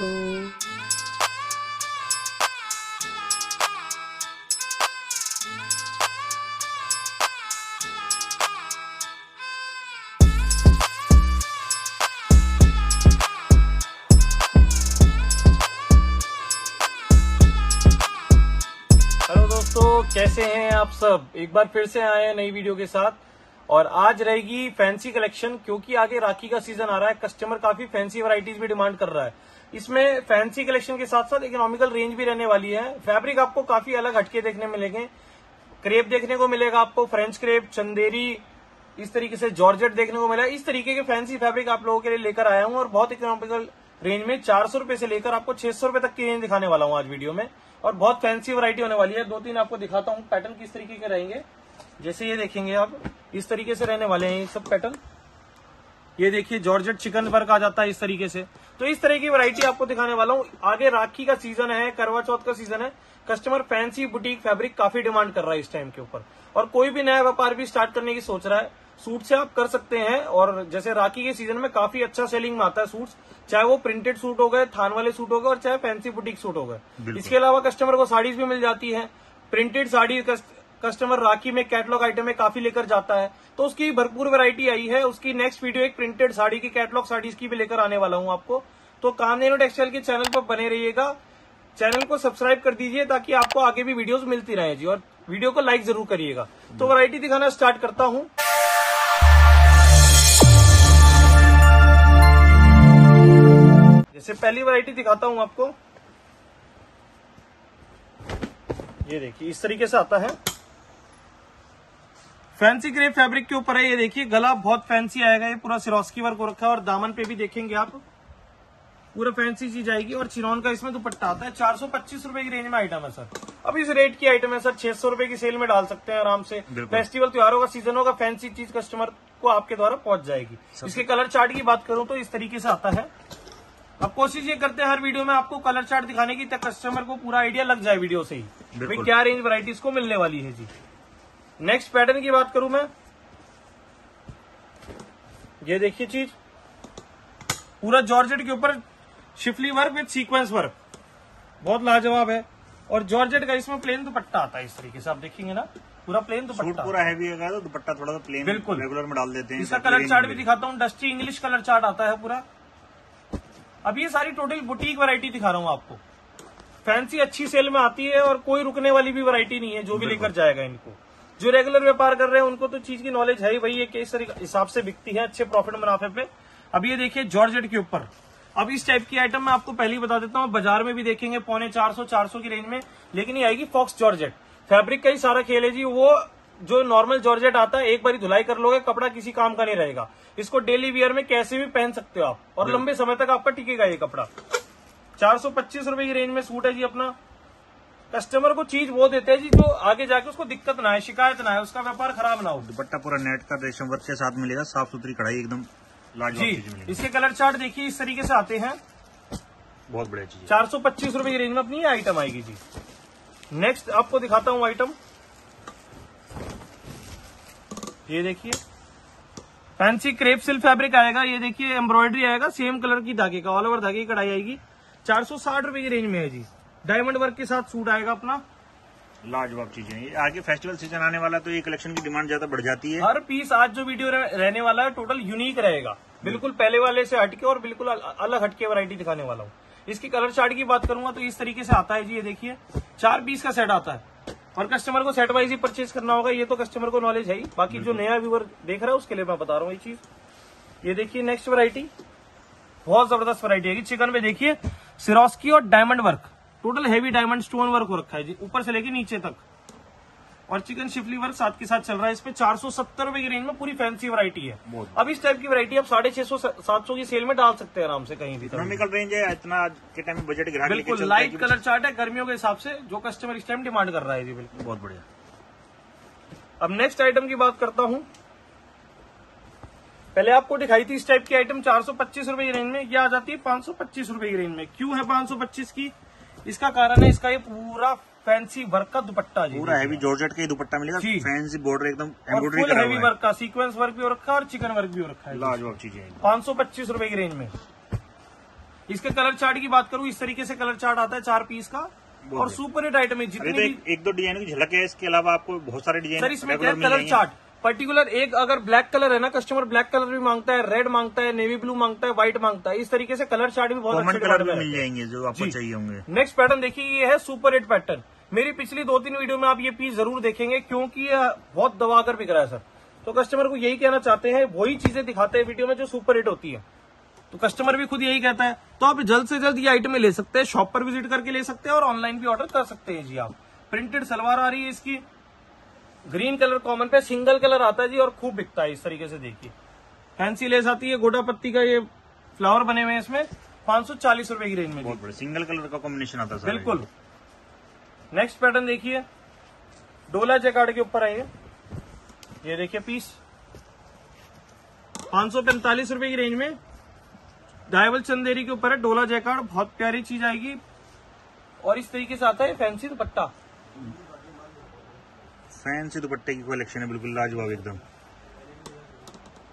दोस्तों हेलो दोस्तों, कैसे हैं आप सब? एक बार फिर से आए हैं नई वीडियो के साथ। और आज रहेगी फैंसी कलेक्शन क्योंकि आगे राखी का सीज़न आ रहा है कस्टमर काफ़ी फैंसी वराइटीज भी डिमांड कर रहा है। इसमें फैंसी कलेक्शन के साथ साथ इकोनॉमिकल रेंज भी रहने वाली है। फैब्रिक आपको काफ़ी अलग हटके देखने मिलेंगे। क्रेप देखने को मिलेगा आपको फ्रेंच क्रेप चंदेरी इस तरीके से जॉर्जेट देखने को मिला। इस तरीके के फैंसी फैब्रिक आप लोगों के लिए लेकर आया हूँ और बहुत इकोनॉमिकल रेंज में चार सौ रुपए से लेकर आपको छह सौ रुपए तक की रेंज दिखाने वाला हूँ आज वीडियो में। और बहुत फैंसी वैरायटी होने वाली है। दो तीन आपको दिखाता हूँ पैटर्न किस तरीके के रहेंगे। जैसे ये देखेंगे आप इस तरीके से रहने वाले हैं ये सब पैटर्न ये देखिए जॉर्जेट चिकन वर्क आ जाता है इस तरीके से। तो इस तरह की वैरायटी आपको दिखाने वाला हूँ। आगे राखी का सीज़न है करवा चौथ का सीज़न है। कस्टमर फैंसी बुटीक फैब्रिक काफ़ी डिमांड कर रहा है इस टाइम के ऊपर। और कोई भी नया व्यापार भी स्टार्ट करने की सोच रहा है। सूट से आप कर सकते हैं और जैसे राखी के सीज़न में काफ़ी अच्छा सेलिंग में आता है सूट चाहे वो प्रिंटेड सूट हो गए थान वाले सूट हो गए और चाहे फैंसी बुटीक सूट हो गए। इसके अलावा कस्टमर को साड़ीज भी मिल जाती है। प्रिंटेड साड़ी कस्टमर राखी में कैटलॉग आइटम में काफ़ी लेकर जाता है। तो उसकी भरपूर वैरायटी आई है। उसकी नेक्स्ट वीडियो एक प्रिंटेड साड़ी की कैटलॉग साड़ीज की भी लेकर आने वाला हूँ आपको। तो कामधेनु टेक्सटाइल के चैनल पर बने रहिएगा। चैनल को सब्सक्राइब कर दीजिए ताकि आपको आगे भी वीडियोस मिलती रहे जी। और वीडियो को लाइक ज़रूर करिएगा। तो वैरायटी दिखाना स्टार्ट करता हूँ। जैसे पहली वैरायटी दिखाता हूँ आपको। ये देखिए इस तरीके से आता है। फैंसी ग्रे फैब्रिक के ऊपर है ये देखिए गला बहुत फैंसी आएगा ये पूरा सिरोस्की वर्क हो रखा है और दामन पे भी देखेंगे आप। पूरा फैंसी चीज़ आएगी और चिनौन का इसमें दुपट्टा आता है चार सौ पच्चीस रुपए की रेंज में आइटम है सर अब इस रेट की आइटम है सर छह सौ रुपए की सेल में डाल सकते हैं आराम से। फेस्टिवल त्योहारों का सीज़न होगा फैंसी चीज़ कस्टमर को आपके द्वारा पहुँच जाएगी। इसके कलर चार्ट की बात करूँ तो इस तरीके से आता है। अब कोशिश ये करते हैं हर वीडियो में आपको कलर चार्ट दिखाने की तक कस्टमर को पूरा आइडिया लग जाए वीडियो से ही। क्या रेंज वैरायटीज को मिलने वाली है जी? नेक्स्ट पैटर्न की बात करूँ मैं। ये देखिए चीज़। पूरा जॉर्जेट के ऊपर schiffli work with sequence work बहुत लाजवाब है। और जॉर्जेट का इसमें प्लेन दुपट्टा आता है इस तरीके से। आप देखेंगे ना पूरा प्लेन दुपट्टा। पूरा हैवी है तो दुपट्टा थोड़ा सा प्लेन बिल्कुल। रेगुलर में डाल देते हैं। इसका कलर चार्ट भी दिखाता हूँ। डस्टी इंग्लिश कलर चार्ट आता है पूरा। अब ये सारी टोटल बुटीक वैरायटी दिखा रहा हूँ आपको। फैंसी अच्छी सेल में आती है और कोई रुकने वाली भी वैरायटी नहीं है जो भी लेकर जाएगा इनको। जो रेगुलर व्यापार कर रहे हैं उनको तो चीज़ की नॉलेज है ही वही है कि इस हिसाब से बिकती है अच्छे प्रॉफिट मुनाफे पे। अब ये देखिए जॉर्जेट के ऊपर। अब इस टाइप की आइटम मैं आपको पहले ही बता देता हूँ बाज़ार में भी देखेंगे पौने चार सौ चार सौ की रेंज में लेकिन ये आएगी फॉक्स जॉर्जेट फैब्रिक का ही सारा खेल है जी वो जो नॉर्मल जॉर्जेट आता है एक बार धुलाई कर लोगे कपड़ा किसी काम का नहीं रहेगा। इसको डेली वियर में कैसे भी पहन सकते हो आप और लंबे समय तक आपका टिकेगा ये कपड़ा। चार सौ पच्चीस रुपए की रेंज में सूट है जी अपना। कस्टमर को चीज़ वो देते हैं जी जो आगे जाके उसको दिक्कत ना है शिकायत ना है उसका व्यापार खराब ना हो। दुपट्टा पूरा नेट का रेशम वर्क के साथ मिलेगा साफ़ सुथरी कढ़ाई एकदम जी इसके कलर चार्ट देखिए इस तरीके से आते हैं। बहुत बढ़िया चीज़ चार सौ पच्चीस रुपए की रेंज में अपनी आइटम आएगी जी। नेक्स्ट आपको दिखाता हूँ आइटम। ये देखिए फैंसी क्रेप सिल्क फैब्रिक आएगा ये देखिए एम्ब्रॉयडरी आएगा सेम कलर की धागे का ऑल ओवर धागे की कढ़ाई आएगी। चार सौ साठ रुपए की रेंज में है जी। डायमंड वर्क के साथ सूट आएगा अपना। लाजवाब चीज़ें ये आगे फेस्टिवल सीज़न आने वाला तो ये कलेक्शन की डिमांड ज़्यादा बढ़ जाती है। हर पीस आज जो वीडियो रहने वाला है टोटल यूनिक रहेगा। बिल्कुल पहले वाले से हटके और बिल्कुल अलग हटके वैरायटी दिखाने वाला हूँ। इसकी कलर चार्ट की बात करूँगा तो इस तरीके से आता है जी ये देखिए। चार पीस का सेट आता है। और कस्टमर को सेट वाइज ही परचेज करना होगा ये तो कस्टमर को नॉलेज है ही। बाकी जो नया व्यूअर देख रहा है उसके लिए मैं बता रहा हूँ ये चीज़। ये देखिए नेक्स्ट वैरायटी बहुत ज़बरदस्त वैरायटी है। चिकन में देखिए सिरोस्की और diamond work total heavy diamond stone work हो रखा है जी ऊपर से लेके नीचे तक। और चिकन शिफली वर्क साथ के साथ चल रहा है इसमें चार सौ सत्तर रुपए की रेंज में पूरी फैंसी वरायटी है। अब इस टाइप की वरायटी आप साढ़े छह सौ सात सौ की सेल में डाल सकते हैं आराम से कहीं भी। इकोनॉमिकल रेंज है इतना आज के टाइम में बजट बिल्कुल लाइट कलर चार्ट है गर्मियों के हिसाब से जो कस्टमर इस टाइम डिमांड कर रहा है जी बिल्कुल। बहुत बढ़िया। अब नेक्स्ट आइटम की बात करता हूँ। पहले आपको दिखाई थी इस टाइप की आइटम चार सौ पच्चीस रुपए की रेंज में ये आ जाती है पाँच सौ पच्चीस रुपए की रेंज में। क्यों है पाँच सौ पच्चीस की? इसका कारण है इसका ये पूरा फैंसी वर्क का दुपट्टा जी। पूरा हैवी जॉर्जेट का ही दुपट्टा मिलेगा। फैंसी बॉर्डर एकदम एम्ब्रॉयडरी हैवी हुआ है। वर्क का सीक्वेंस वर्क भी हो रखा है और चिकन वर्क भी हो रखा है। लाजवाब चीज़ें हैं। पाँच सौ पच्चीस रूपए की रेंज में। इसके कलर चार्ट की बात करूँ इस तरीके से कलर चार्ट आता है चार पीस का। और सुपर हिट आइटम है जितनी एक, दो डिज़ाइन की झलक है इसके अलावा आपको बहुत सारे डिज़ाइन सर इसमें कलर चार्ट पर्टिकुलर एक अगर ब्लैक कलर है ना कस्टमर ब्लैक कलर भी माँगता है रेड माँगता है नेवी ब्लू माँगता है व्हाइट माँगता है इस तरीके से कलर चार्ट भी बहुत अच्छे कलर भी मिल जाएँगे जो आपको चाहिए होंगे। नेक्स्ट पैटर्न देखिए ये है सुपर हिट पैटर्न मेरी पिछली दो तीन वीडियो में आप ये पीस ज़रूर देखेंगे क्योंकि ये बहुत दबाकर बिक रहा है सर तो कस्टमर को यही कहना चाहते हैं वही चीज़ें दिखाते हैं वीडियो में जो सुपर हिट होती है। तो कस्टमर भी खुद यही कहता है। तो आप जल्द से जल्द ये आइटम ले सकते हैं शॉप पर विज़िट करके ले सकते हैं और ऑनलाइन भी ऑर्डर कर सकते हैं जी आप। प्रिंटेड सलवार आ रही है इसकी। ग्रीन कलर कॉमन पे सिंगल कलर आता है जी और खूब बिकता है इस तरीके से देखिए। फैंसी लेस आती है गोटा पत्ती का ये फ्लावर बने हुए हैं इसमें पाँच सौ चालीस रुपए की रेंज में बहुत बड़े सिंगल कलर का कॉम्बिनेशन आता है बिल्कुल। नेक्स्ट पैटर्न देखिए। डोला जैकार्ड के ऊपर आइए। ये देखिए पीस पाँच सौ पैंतालीस रुपए की रेंज में। डायबल चंदेरी के ऊपर है डोला जैकार्ड बहुत प्यारी चीज़ आएगी। और इस तरीके से आता है फैंसी दुपट्टा। फैंसी दुपट्टे की कलेक्शन है, बिल्कुल लाजवाब एकदम।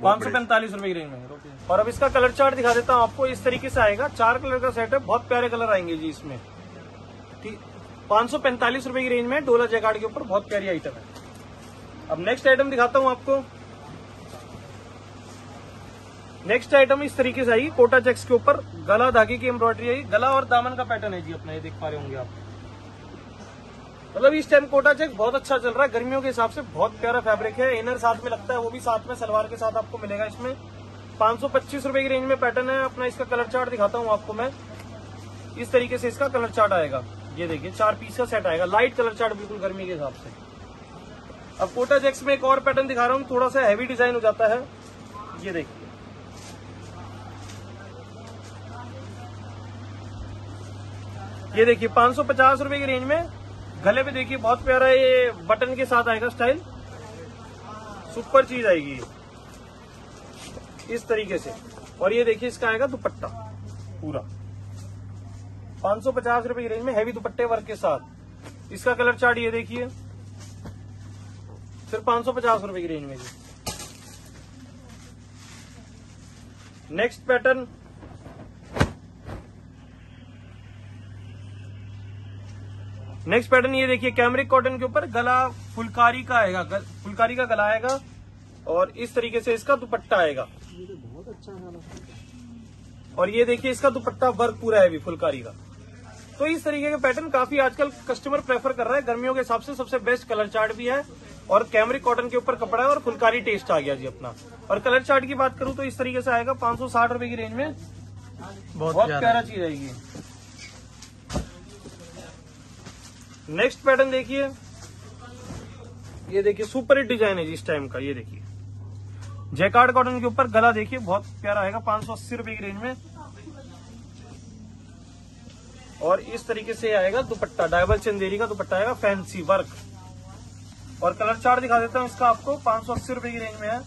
पाँच सौ पैंतालीस रुपए की रेंज में और अब इसका कलर चार्ट दिखा देता हूँ आपको, इस तरीके से आएगा। चार कलर का सेट है, बहुत प्यारे कलर आएँगे जी इसमें। ठीक, पाँच सौ पैंतालीस रुपए की रेंज में डोला जैकार्ड के ऊपर बहुत प्यारी आइटम है। अब नेक्स्ट आइटम दिखाता हूँ आपको। नेक्स्ट आइटम इस तरीके से आएगी कोटा चेक्स के ऊपर। गला धागे की एम्ब्रॉयडरी आएगी गला और दामन का पैटर्न है जी अपना, ये देख पा रहे होंगे आप। मतलब इस टाइम कोटा चेक बहुत अच्छा चल रहा है। गर्मियों के हिसाब से बहुत प्यारा फैब्रिक है। इनर साथ में लगता है, वो भी साथ में सलवार के साथ आपको मिलेगा इसमें। पाँच सौ रुपए की रेंज में पैटर्न है। अपना इसका कलर चार्ट दिखाता हूँ आपको मैं। इस तरीके से इसका कलर चार्ट आएगा। ये देखिए, चार पीस का सेट आएगा। लाइट कलर चार्ट बिल्कुल गर्मी के हिसाब से। अब कोटा जैक्स में एक और पैटर्न दिखा रहा हूँ। थोड़ा सा हैवी डिज़ाइन हो जाता है। ये देखिए। ये देखिए, पाँच सौ पचास रुपए की रेंज में गले पे देखिए, बहुत प्यारा ये बटन के साथ आएगा स्टाइल। सुपर चीज़ आएगी इस तरीके से। और ये देखिए, इसका आएगा दुपट्टा, पूरा। पाँच सौ पचास रुपए की रेंज में हैवी दुपट्टे वर्क के साथ। इसका कलर चार्ट ये देखिए। सिर्फ़ पाँच सौ पचास रुपए की रेंज में नेक्स्ट पैटर्न नेक्स्ट पैटर्न ये देखिए कैमरिक कॉटन के ऊपर गला फुलकारी का आएगा गल, फुलकारी का गला आएगा और इस तरीके से इसका दुपट्टा आएगा। बहुत अच्छा और ये देखिए इसका दुपट्टा वर्क पूरा है भी फुलकारी का। तो इस तरीके के पैटर्न काफ़ी आजकल कस्टमर प्रेफर कर रहा है। गर्मियों के हिसाब से सबसे बेस्ट कलर चार्ट भी है और कैमरिक कॉटन के ऊपर कपड़ा है और फुलकारी टेस्ट आ गया जी अपना। और कलर चार्ट की बात करूँ तो इस तरीके से आएगा पाँच सौ साठ रुपए की रेंज में। बहुत प्यारा चीज़ आएगी। नेक्स्ट पैटर्न देखिए। ये देखिए सुपर हिट डिज़ाइन है जी इस टाइम का, ये देखिए। जैकार्ड कॉटन के ऊपर गला देखिए, बहुत प्यारा आएगा, पाँच सौ अस्सी रुपए की रेंज में। और इस तरीके से आएगा दुपट्टा डायबल चंदेरी का दुपट्टा आएगा फैंसी वर्क और कलर चार्ट दिखा देता हूँ इसका आपको, पाँच सौ अस्सी रुपए की रेंज में है।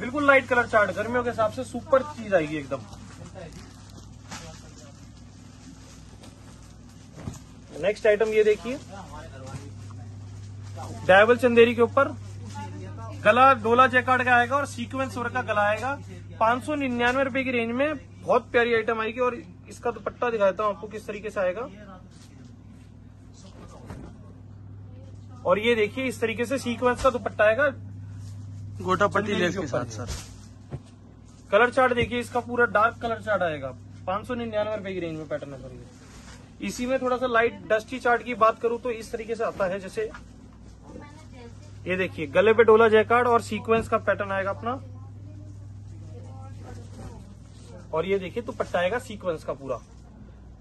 बिल्कुल लाइट कलर चार्ट गर्मियों के हिसाब से सुपर चीज़ आएगी एकदम। नेक्स्ट आइटम ये देखिए। डायबल चंदेरी के ऊपर गला डोला जैकार्ड का आएगा और सीक्वेंस वर्क का गला आएगा। पाँच सौ निन्यानवे रुपए की रेंज में बहुत प्यारी आइटम आएगी और इसका दुपट्टा दिखाता हूँ आपको किस तरीके से आएगा। और ये देखिए इस तरीके से सीक्वेंस का दुपट्टा आएगा। गोटा पट्टी लेस के के साथ सर कलर चार्ट देखिए इसका पूरा डार्क कलर चार्ट आएगा। पाँच सौ निन्यानवे रुपए की रेंज में पैटर्न है सर इसी में थोड़ा सा लाइट डस्टी चार्ट की बात करूँ तो इस तरीके से आता है जैसे ये देखिए, गले पे डोला जैकार्ड और सीक्वेंस का पैटर्न आएगा अपना। और ये देखिए तो पट्टा आएगा सीक्वेंस का पूरा।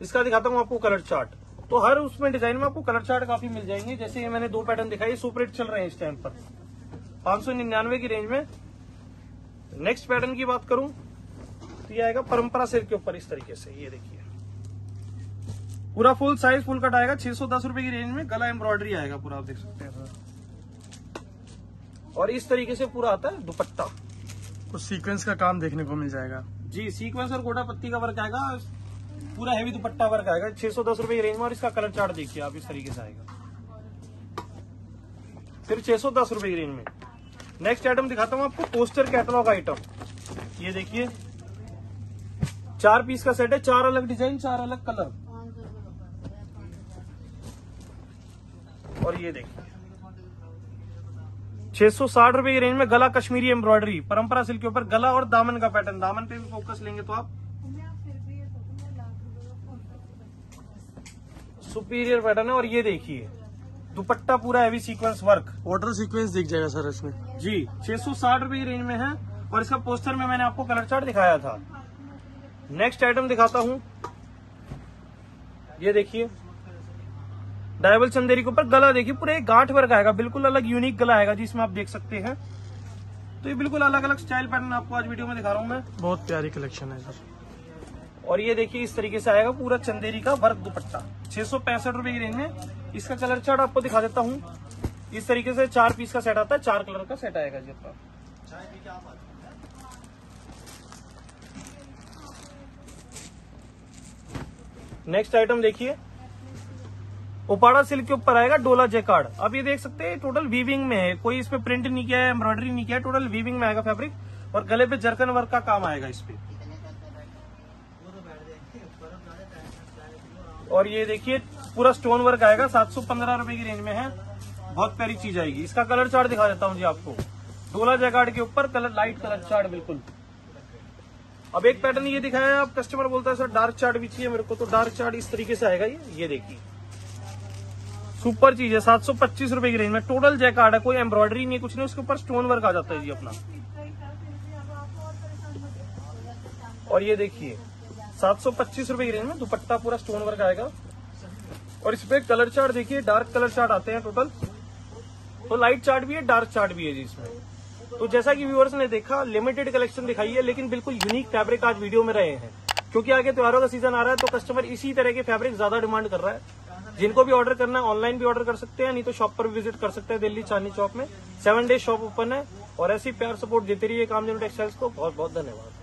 इसका दिखाता हूँ आपको कलर चार्ट तो हर उसमें डिज़ाइन में आपको कलर चार्ट काफ़ी मिल जाएँगे। जैसे ये मैंने दो पैटर्न दिखाई सुपर हिट चल रहे हैं इस टाइम पर। पाँच की रेंज में। नेक्स्ट पैटर्न की बात करूँ तो ये आएगा परंपरा सिल्क के ऊपर इस तरीके से, ये देखिए। पूरा फुल साइज़ फुल कट आएगा। छह सौ दस रुपए की रेंज में गला एम्ब्रॉयडरी आएगा पूरा, आप देख सकते हैं। सर और इस तरीके से पूरा आता है दुपट्टा। कुछ सीक्वेंस का काम देखने को मिल जाएगा। जी सीक्वेंस और गोटा पत्ती का वर्क आएगा पूरा हैवी दुपट्टा वर्क आएगा। छह सौ दस रुपए की रेंज में और इसका कलर चार्ट देखिए आप इस तरीके से आएगा। फिर छह सौ दस रुपए की रेंज में। नेक्स्ट आइटम दिखाता हूँ आपको पोस्टर कैटलॉग आइटम ये देखिए चार पीस का सेट है चार अलग डिज़ाइन चार अलग कलर और ये देखिए। छह सौ साठ रुपए की रेंज में गला कश्मीरी एम्ब्रॉयडरी परंपरा सिल्क के ऊपर गला और दामन का पैटर्न दामन पे भी फोकस लेंगे तो आप। सुपीरियर पैटर्न है और ये देखिए दुपट्टा पूरा heavy sequence work water sequence दिख जाएगा सर इसमें। जी छह सौ साठ रुपए की रेंज में है और इसका पोस्टर में मैंने आपको कलर चार्ट दिखाया था। नेक्स्ट आइटम दिखाता हूँ। ये देखिए डायबल चंदेरी के ऊपर गला देखिए पूरे एक गांठ वर्क आएगा बिल्कुल अलग यूनिक गला आएगा जिसमें आप देख सकते हैं। तो ये बिल्कुल अलग अलग स्टाइल पैटर्न आपको आज वीडियो में दिखा रहा हूँ मैं। बहुत प्यारी कलेक्शन है सर। और ये देखिए इस तरीके से आएगा पूरा चंदेरी का वर्क दुपट्टा। छह सौ पैंसठ रुपए की रेंज में। इसका कलर चार्ट आपको दिखा देता हूँ। इस तरीके से चार पीस का सेट आता है चार कलर का सेट आएगा जी अपना नेक्स्ट आइटम देखिए। उपाड़ा सिल्क के ऊपर आएगा डोला जेकार्ड अब ये देख सकते हैं टोटल वीविंग में है। कोई इसमें प्रिंट नहीं किया है एम्ब्रॉयडरी नहीं किया है टोटल वीविंग में आएगा फैब्रिक और गले पे जरकन वर्क का काम आएगा इस पे। और ये देखिए, पूरा स्टोन वर्क आएगा, सात सौ पंद्रह रुपए की रेंज में है। बहुत प्यारी चीज़ आएगी। इसका कलर चार्ट दिखा देता हूँ जी आपको। डोला जैकार्ड के ऊपर कलर लाइट कलर चार्ट बिल्कुल। अब एक पैटर्न ये दिखाया अब कस्टमर बोलता है, सर डार्क चार्ट भी चाहिए मेरे को। तो डार्क चार्ट इस तरीके से आएगा ये। ये देखिए। सुपर चीज़ है, सात सौ पच्चीस रुपए की रेंज में। टोटल जैकार्ड है, कोई एम्ब्रॉयडरी नहीं, कुछ नहीं, उसके ऊपर स्टोन वर्क आ जाता है जी अपना। और ये देखिए, सात सौ पच्चीस रुपए की रेंज में दुपट्टा पूरा स्टोन वर्क आएगा। और इस पे कलर चार्ट देखिए डार्क कलर चार्ट आते हैं टोटल तो लाइट चार्ट भी है डार्क चार्ट भी है जी इसमें। तो जैसा कि व्यूअर्स ने देखा लिमिटेड कलेक्शन दिखाई है, लेकिन बिल्कुल यूनिक फैब्रिक आज वीडियो में रहे हैं। क्योंकि आगे त्योहारों का सीज़न आ रहा है तो कस्टमर इसी तरह के फैब्रिक ज़्यादा डिमांड कर रहा है। जिनको भी ऑर्डर करना है ऑनलाइन भी ऑर्डर कर सकते हैं, नहीं तो शॉप पर भी विज़िट कर सकते हैं दिल्ली चांदी चौक में। सेवन डेज़ शॉप ओपन है और ऐसी प्यार सपोर्ट देते रहिए काम टेक्सटाइल्स को। बहुत बहुत धन्यवाद।